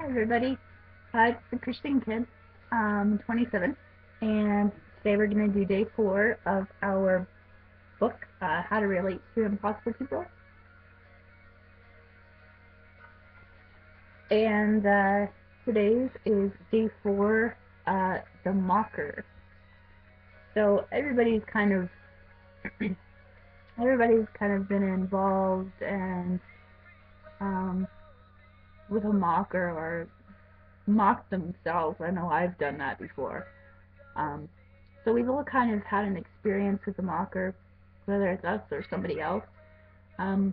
Hi everybody, uh, it's the Christian Kid, um, 27, and today we're going to do day four of our book, uh, How to Relate to Impossible People. And uh, today's is day four, uh, The Mocker. So everybody's kind of, everybody's kind of been involved and, um, with a mocker or mock themselves. I know I've done that before. Um, so we've all kind of had an experience with a mocker, whether it's us or somebody else. Um,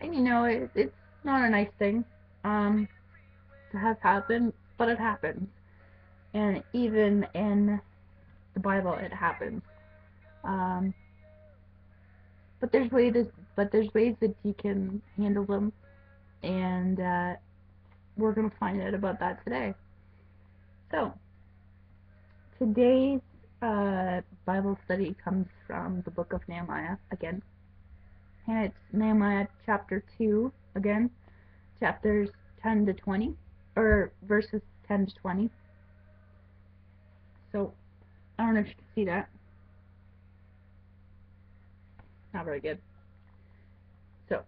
and you know, it, it's not a nice thing um, to have happen, but it happens. And even in the Bible, it happens. Um, but there's ways, but there's ways that you can handle them and uh, we're going to find out about that today. So, today's uh, Bible study comes from the book of Nehemiah again, and it's Nehemiah chapter 2 again, chapters 10 to 20, or verses 10 to 20. So, I don't know if you can see that. Not very good. So,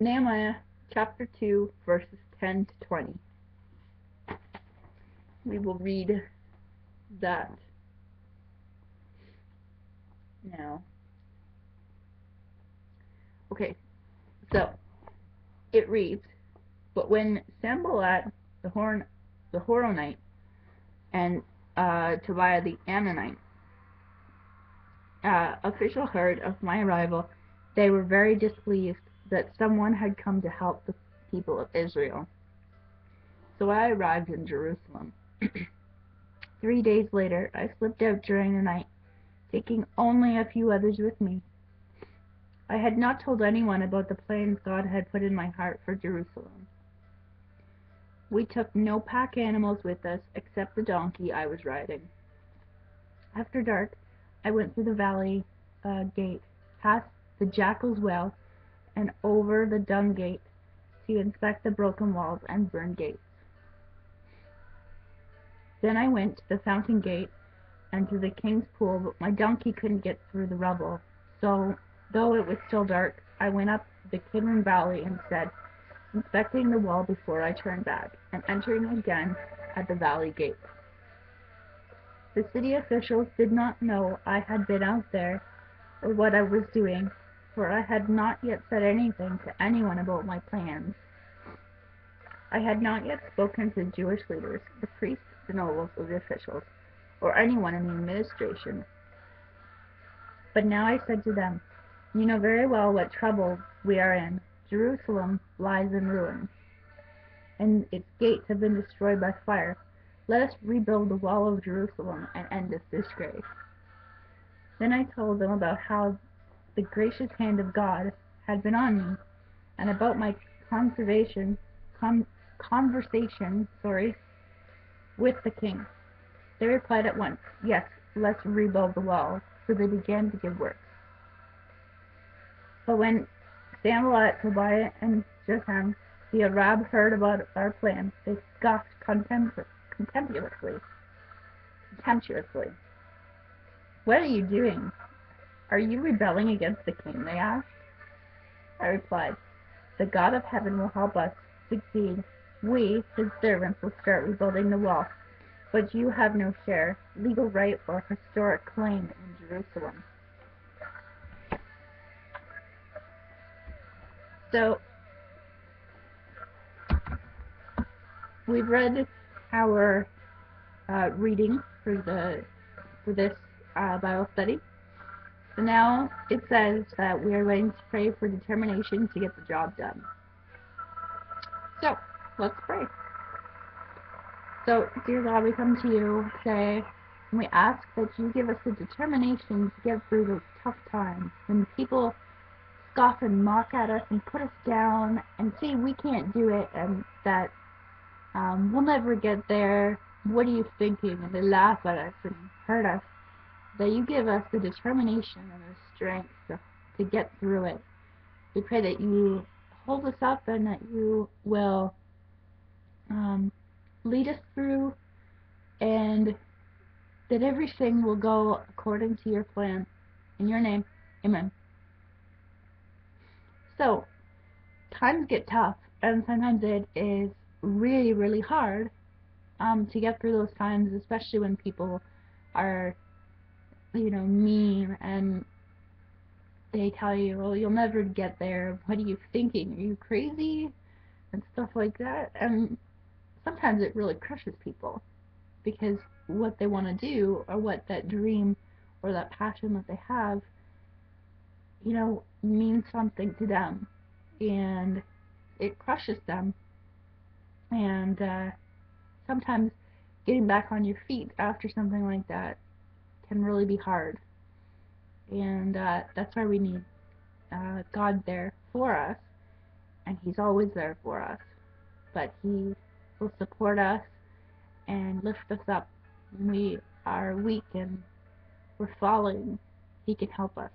Nehemiah chapter 2, verses 10 to 20. We will read that now. Okay, so it reads, But when Sanballat the Horn the Horonite and uh, Tobiah the Ammonite uh, official heard of my arrival, they were very displeased that someone had come to help the people of Israel. So I arrived in Jerusalem. Three days later, I slipped out during the night, taking only a few others with me. I had not told anyone about the plans God had put in my heart for Jerusalem. We took no pack animals with us except the donkey I was riding. After dark, I went through the valley uh, gate, past the jackal's well, and over the dung gate to inspect the broken walls and burned gates. Then I went to the fountain gate and to the king's pool, but my donkey couldn't get through the rubble. So, though it was still dark, I went up the Kidron Valley instead, inspecting the wall before I turned back, and entering again at the valley gate. The city officials did not know I had been out there or what I was doing, for I had not yet said anything to anyone about my plans. I had not yet spoken to the Jewish leaders, the priests, the nobles, or the officials, or anyone in the administration. But now I said to them, You know very well what trouble we are in. Jerusalem lies in ruins, and its gates have been destroyed by fire. Let us rebuild the wall of Jerusalem and end this disgrace. Then I told them about how the gracious hand of God had been on me, and about my conservation, con- conversation, sorry, with the king. They replied at once, "Yes, let's rebuild the wall." So they began to give work. But when Sanballat, Tobiah, and Geshem, the Arab, heard about our plan, they scoffed contemptu- contemptuously. Contemptuously. What are you doing? Are you rebelling against the king? they asked. I replied, The God of heaven will help us succeed. We, his servants, will start rebuilding the wall, but you have no share, legal right, or historic claim in Jerusalem. So, we've read our uh, reading for the for this uh, Bible study. So now it says that we are going to pray for determination to get the job done. So, let's pray. So, dear God, we come to you today and we ask that you give us the determination to get through those tough times when people scoff and mock at us and put us down and say we can't do it and that um, we'll never get there. What are you thinking? And they laugh at us and hurt us that you give us the determination and the strength to, to get through it. We pray that you hold us up and that you will lead us through and that everything will go according to your plan. In your name, amen. So, times get tough, and sometimes it is really, really hard um, to get through those times, especially when people are, you know, mean and they tell you, well, you'll never get there. What are you thinking? Are you crazy?" and stuff like that. And sometimes it really crushes people because what they want to do or what that dream or that passion that they have, you know, means something to them, and it crushes them. And uh, sometimes getting back on your feet after something like that can really be hard. And uh, that's why we need uh, God there for us, and He's always there for us. But He will support us and lift us up when we are weak and we're falling. He can help us.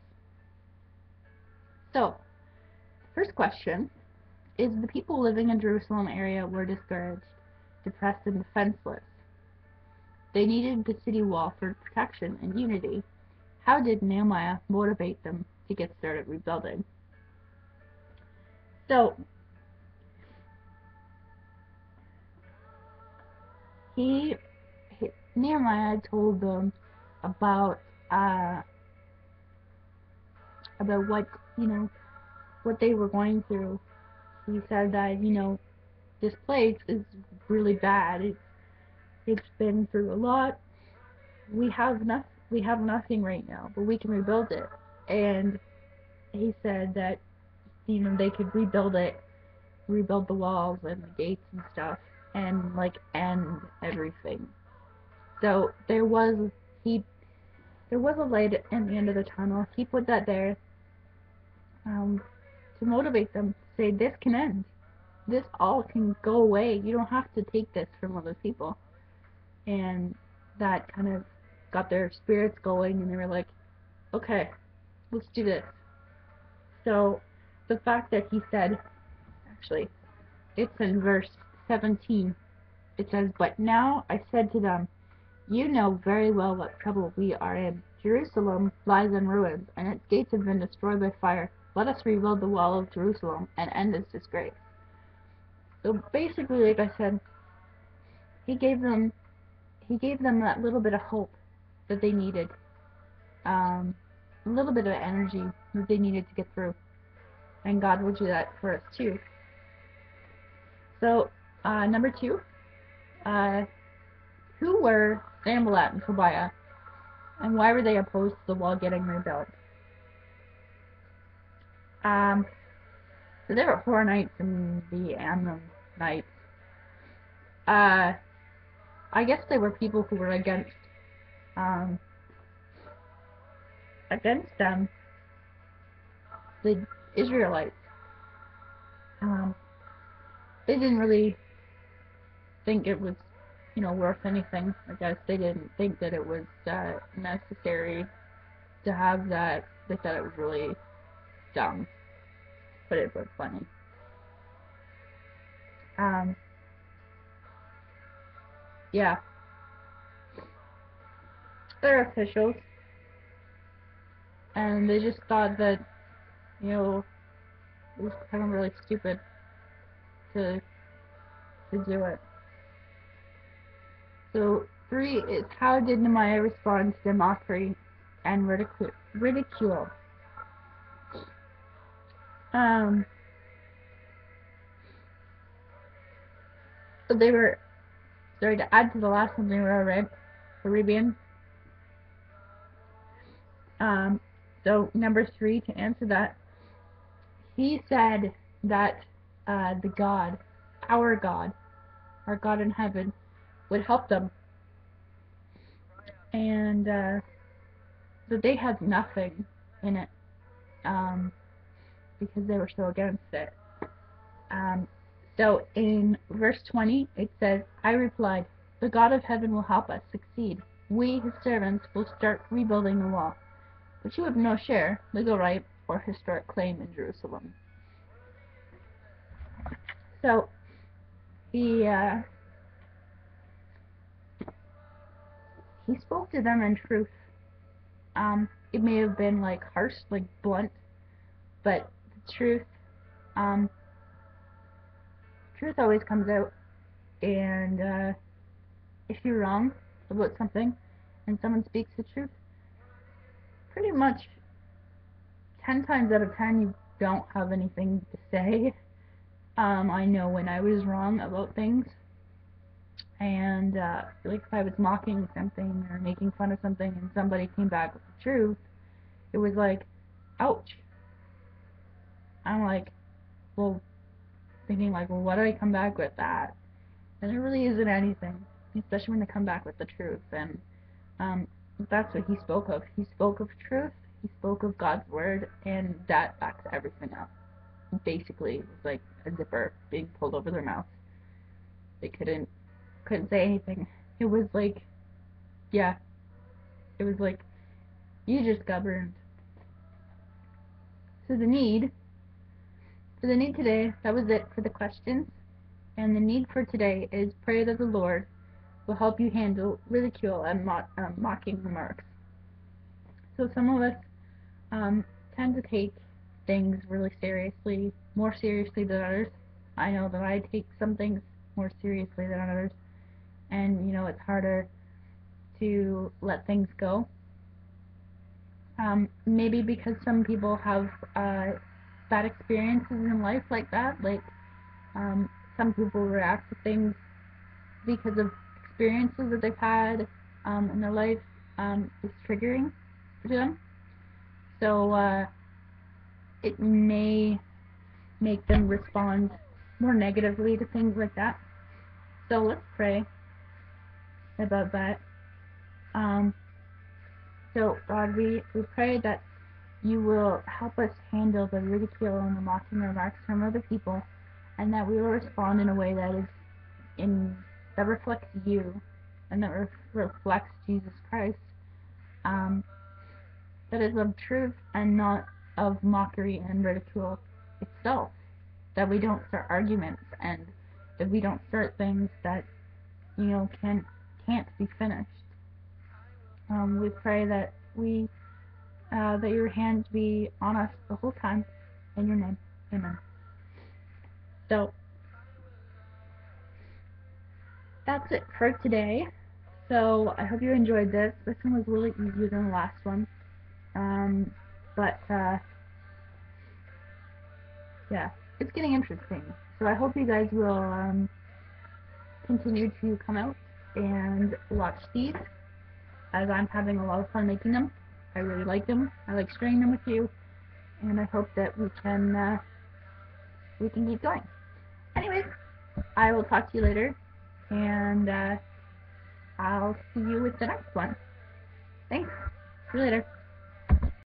So, first question is the people living in Jerusalem area were discouraged, depressed, and defenseless. They needed the city wall for protection and unity. How did Nehemiah motivate them to get started rebuilding? So, he, he Nehemiah told them about uh, about what you know what they were going through. He said that you know this place is really bad. It's it's been through a lot. We have nothing. We have nothing right now, but we can rebuild it. And he said that you know they could rebuild it, rebuild the walls and the gates and stuff, and like end everything. So there was he there was a light at the end of the tunnel. He put that there um, to motivate them. Say this can end. This all can go away. You don't have to take this from other people. And that kind of got their spirits going, and they were like, okay, let's do this. So the fact that he said, actually, it's in verse 17. It says, But now I said to them, You know very well what trouble we are in. Jerusalem lies in ruins, and its gates have been destroyed by fire. Let us rebuild the wall of Jerusalem and end this disgrace. So basically, like I said, he gave them he gave them that little bit of hope that they needed, um, a little bit of energy that they needed to get through, and God will do that for us too. So uh, number two, uh, who were Sanballat and Tobiah, and why were they opposed to the wall getting rebuilt? Um, so there were four Horonites and the Ammonites. Uh, I guess they were people who were against, um, against them, the Israelites. Um, they didn't really think it was, you know, worth anything. I guess they didn't think that it was uh, necessary to have that. They thought it was really dumb, but it was funny. Um, yeah. They're officials. And they just thought that, you know, it was kind of really stupid to to do it. So three is how did Nehemiah respond to mockery and ridicule? ridicule? Um, they were sorry to add to the last were read, Arabian. Um, so number three to answer that, he said that uh, the God, our God, our God in heaven, would help them. And uh, they had nothing in it um, because they were so against it. Um, so in verse 20, it says, I replied, The God of heaven will help us succeed. We, his servants, will start rebuilding the wall. But you have no share, legal right, or historic claim in Jerusalem. So, he, uh, he spoke to them in truth. Um, it may have been like harsh, like blunt, but the truth, um, truth always comes out. And uh, if you're wrong about something, and someone speaks the truth, pretty much ten times out of ten you don't have anything to say. Um, I know when I was wrong about things, and uh, like if I was mocking something or making fun of something, and somebody came back with the truth, it was like, ouch. I'm like, well, thinking like, well, what do I come back with that? And it really isn't anything, especially when they come back with the truth. And um, that's what he spoke of. He spoke of truth. He spoke of God's word, and that backs everything up. Basically, it was like a zipper being pulled over their mouth. They couldn't couldn't say anything. It was like, yeah, it was like you just got burned. So the need for the need today, that was it for the questions. And the need for today is pray that the Lord will help you handle ridicule and um, mocking remarks. So some of us um, tend to take things really seriously, more seriously than others. I know that I take some things more seriously than others, and you know it's harder to let things go. Um, maybe because some people have uh, bad experiences in life like that, like um, some people react to things because of experiences that they've had um, in their life um, is triggering to them. So uh, it may make them respond more negatively to things like that. So let's pray about that. Um, so God, we, we pray that you will help us handle the ridicule and the mocking remarks from other people, and that we will respond in a way that is in that reflects you and that re- reflects Jesus Christ. Um, that is of truth and not of mockery and ridicule itself. That we don't start arguments and that we don't start things that you know can can't be finished. Um, we pray that we uh, that your hand be on us the whole time. In your name, Amen. So that's it for today. So I hope you enjoyed this. This one was a little easier than the last one. Um, but uh, yeah, it's getting interesting. So I hope you guys will um, continue to come out and watch these as I'm having a lot of fun making them. I really like them. I like sharing them with you, and I hope that we can uh, we can keep going. Anyways, I will talk to you later and uh, I'll see you with the next one. Thanks. See you later.